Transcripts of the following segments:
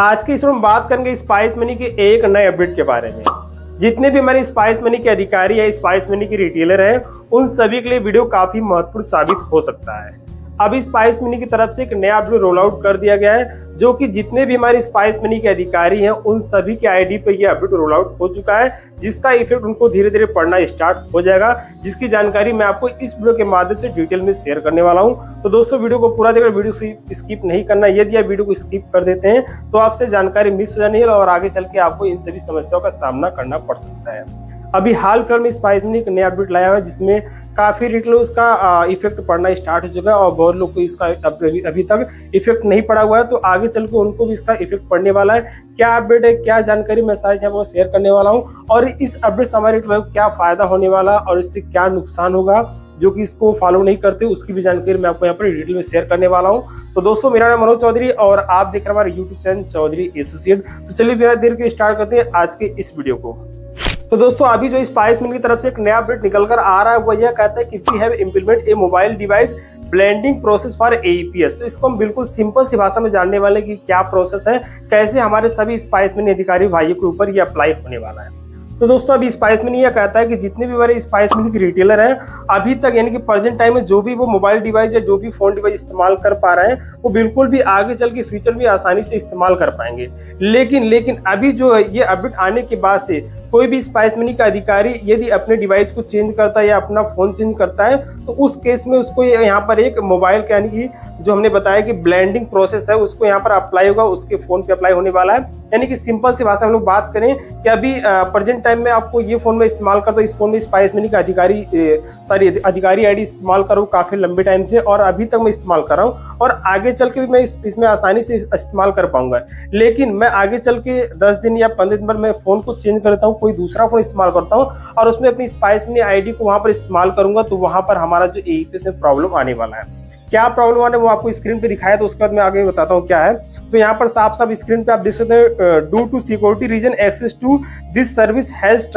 आज की इसमें हम बात करेंगे स्पाइस मनी के एक नए अपडेट के बारे में। जितने भी हमारे स्पाइस मनी के अधिकारी है स्पाइस मनी के रिटेलर हैं, उन सभी के लिए वीडियो काफ़ी महत्वपूर्ण साबित हो सकता है। अभी स्पाइस मनी की तरफ़ से एक नया अपडेट रोल आउट कर दिया गया है, जो कि जितने भी हमारे स्पाइस मनी के अधिकारी हैं, उन सभी के आईडी पर ये अपडेट रोल आउट हो चुका है, जिसका इफ़ेक्ट उनको धीरे धीरे पड़ना स्टार्ट हो जाएगा। जिसकी जानकारी मैं आपको इस वीडियो के माध्यम से डिटेल में शेयर करने वाला हूँ। तो दोस्तों वीडियो को पूरा देखकर वीडियो स्किप नहीं करना। यदि आप वीडियो को स्किप कर देते हैं तो आपसे जानकारी मिस हो जानी है और आगे चल के आपको इन सभी समस्याओं का सामना करना पड़ सकता है। अभी हाल फ़िलहाल में स्पाइस ने एक नया अपडेट लाया हुआ है, जिसमें काफ़ी रिटेलर्स का इफ़ेक्ट पड़ना स्टार्ट हो चुका है और बहुत लोग को इसका अभी तक इफ़ेक्ट नहीं पड़ा हुआ है। तो आगे चल के उनको भी इसका इफ़ेक्ट पड़ने वाला है। क्या अपडेट है, क्या जानकारी मैं सारी चीज़ों शेयर करने वाला हूँ और इस अपडेट से हमारे को क्या फ़ायदा होने वाला और इससे क्या नुकसान होगा, जो कि इसको फॉलो नहीं करते, उसकी भी जानकारी मैं आपको यहाँ पर डिटेल में शेयर करने वाला हूँ। तो दोस्तों, मेरा नाम मनोज चौधरी और आप देख रहे हैं हमारे यूट्यूब चैनल चौधरी एसोसिएट तो चलिए, बिना देर के स्टार्ट करते हैं आज के इस वीडियो को। तो दोस्तों, अभी जो स्पाइस मिल की तरफ़ से एक नया अपडेट निकल कर आ रहा है, वो यह कहता है कि we have implement a mobile device blending process for AEPS तो इसको हम बिल्कुल सिंपल सी भाषा में जानने वाले कि क्या प्रोसेस है, कैसे हमारे सभी स्पाइस मिनी अधिकारी भाइयों के ऊपर ये अप्लाई होने वाला है। तो दोस्तों, अभी स्पाइस मिनी यह कहता है कि जितने भी हमारे स्पाइस मिनी के रिटेलर हैं, अभी तक यानी कि प्रेजेंट टाइम में जो भी वो मोबाइल डिवाइस या जो भी फ़ोन डिवाइस इस्तेमाल कर पा रहे हैं, वो बिल्कुल भी आगे चल के फ्यूचर में आसानी से इस्तेमाल कर पाएँगे। लेकिन लेकिन अभी जो ये अपडेट आने के बाद से कोई भी स्पाइस मनी का अधिकारी यदि अपने डिवाइस को चेंज करता है या अपना फ़ोन चेंज करता है तो उस केस में उसको यहाँ पर एक मोबाइल यानी कि जो हमने बताया कि ब्लेंडिंग प्रोसेस है, उसको यहाँ पर अप्लाई होगा, उसके फ़ोन पे अप्लाई होने वाला है। यानी कि सिंपल सी भाषा हम लोग बात करें कि अभी प्रेजेंट टाइम में आपको ये फ़ोन में इस्तेमाल करता इस फ़ोन में स्पाइस मनी का अधिकारी सॉरी अधिकारी आईडी इस्तेमाल करूँ, काफ़ी लंबे टाइम से और अभी तक मैं इस्तेमाल कर रहा हूँ और आगे चल के भी मैं इसमें आसानी से इस्तेमाल कर पाऊँगा। लेकिन मैं आगे चल के दस दिन या पंद्रह दिन पर मैं फ़ोन को चेंज करता हूँ कोई दूसरा फ़ोन इस्तेमाल करता हूँ और उसमें अपनी स्पाइस मनी आईडी को वहाँ पर इस्तेमाल करूँगा तो वहाँ पर हमारा जो एईपी में प्रॉब्लम आने वाला है। क्या प्रॉब्लम आने, वो आपको स्क्रीन पे दिखाया तो उसके बाद मैं आगे बताता हूँ क्या है। तो यहाँ पर साफ़ साफ़ स्क्रीन पे आप देख सकते हैं due to security reason access to this service has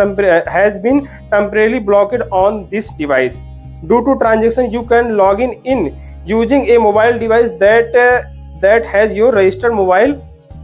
has been temporarily blocked on this device due to transaction you can log in in using a mobile device that that has your registered mobile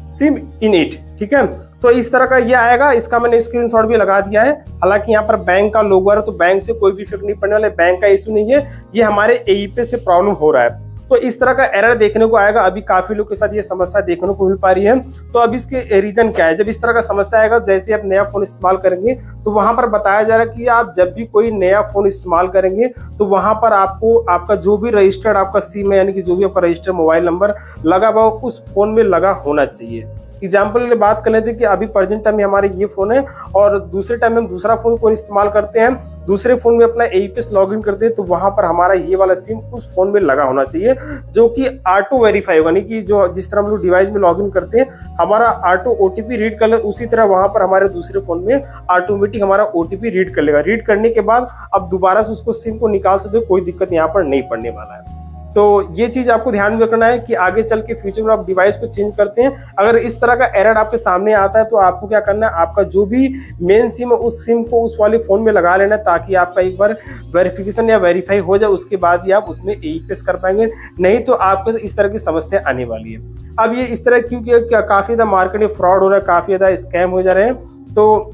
SIM in it ठीक है? तो इस तरह का ये आएगा। इसका मैंने स्क्रीनशॉट भी लगा दिया है। हालाँकि यहाँ पर बैंक का लोगो है तो बैंक से कोई भी इफ़ेक्ट नहीं पड़ने वाला बैंक का इशू नहीं है। ये हमारे एईपी से प्रॉब्लम हो रहा है। तो इस तरह का एरर देखने को आएगा। अभी काफ़ी लोग के साथ ये समस्या देखने को मिल पा रही है। तो अब इसके रीजन क्या है? जब इस तरह का समस्या आएगा, जैसे आप नया फ़ोन इस्तेमाल करेंगे तो वहाँ पर बताया जा रहा है कि आप जब भी कोई नया फ़ोन इस्तेमाल करेंगे तो वहाँ पर आपको आपका जो भी रजिस्टर्ड आपका सिम है, यानी कि जो भी आपका रजिस्टर्ड मोबाइल नंबर लगा हुआ, उस फ़ोन में लगा होना चाहिए। एग्ज़ाम्पल बात कर लेते हैं कि अभी प्रेजेंट टाइम में हमारे ये फ़ोन है और दूसरे टाइम में हम दूसरा फ़ोन को इस्तेमाल करते हैं। दूसरे फ़ोन में अपना एईपीएस लॉग इन करते हैं तो वहाँ पर हमारा ये वाला सिम उस फ़ोन में लगा होना चाहिए, जो कि ऑटो वेरीफाई होगा यानी कि जो जिस तरह हम लोग डिवाइस में लॉग इन करते हैं, हमारा ऑटो ओटीपी रीड कर ले, उसी तरह वहाँ पर हमारे दूसरे फ़ोन में ऑटोमेटिक हमारा ओटीपी रीड कर लेगा। रीड करने के बाद अब दोबारा से उसको सिम को निकाल सकते कोई दिक्कत यहाँ पर नहीं पड़ने वाला है। तो ये चीज़ आपको ध्यान में रखना है कि आगे चल के फ्यूचर में आप डिवाइस को चेंज करते हैं। अगर इस तरह का एरर आपके सामने आता है तो आपको क्या करना है? आपका जो भी मेन सिम है, उस सिम को उस वाले फ़ोन में लगा लेना है, ताकि आपका एक बार वेरिफिकेशन या वेरीफाई हो जाए, उसके बाद ही आप उसमें ई कर पाएँगे। नहीं तो आपको इस तरह की समस्या आने वाली है। अब ये इस तरह क्योंकि काफ़ी ज़्यादा मार्केट में फ्रॉड हो रहा है, काफ़ी ज़्यादा स्कैम हो जा रहे हैं। तो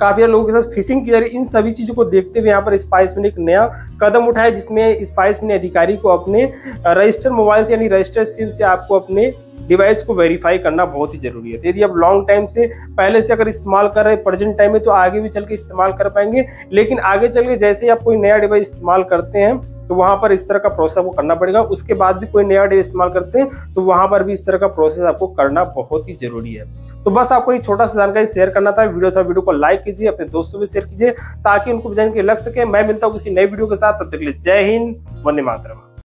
काफ़ी लोगों के साथ फिशिंग की जा रही इन सभी चीज़ों को देखते हुए यहाँ पर स्पाइस ने एक नया कदम उठाया जिसमें स्पाइस ने अधिकारी को अपने रजिस्टर मोबाइल से यानी रजिस्टर सिम से आपको अपने डिवाइस को वेरीफाई करना बहुत ही ज़रूरी है। यदि आप लॉन्ग टाइम से पहले से अगर इस्तेमाल कर रहे हैं प्रेजेंट टाइम में तो आगे भी चल के इस्तेमाल कर पाएँगे। लेकिन आगे चल के जैसे ही आप कोई नया डिवाइस इस्तेमाल करते हैं तो वहाँ पर इस तरह का प्रोसेस आपको करना पड़ेगा। उसके बाद भी कोई नया डिवाइस इस्तेमाल करते हैं तो वहाँ पर भी इस तरह का प्रोसेस आपको करना बहुत ही ज़रूरी है। तो बस आपको ये छोटा सा जानकारी शेयर करना था। वीडियो था, वीडियो को लाइक कीजिए, अपने दोस्तों में शेयर कीजिए, ताकि उनको जानकारी लग सके। मैं मिलता हूँ किसी नई वीडियो के साथ। तब तक के लिए जय हिंद, वंदे मातरम।